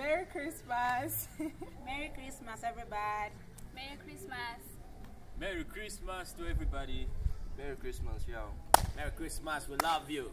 Merry Christmas. Merry Christmas, everybody. Merry Christmas. Merry Christmas to everybody. Merry Christmas, y'all. Merry Christmas. We love you.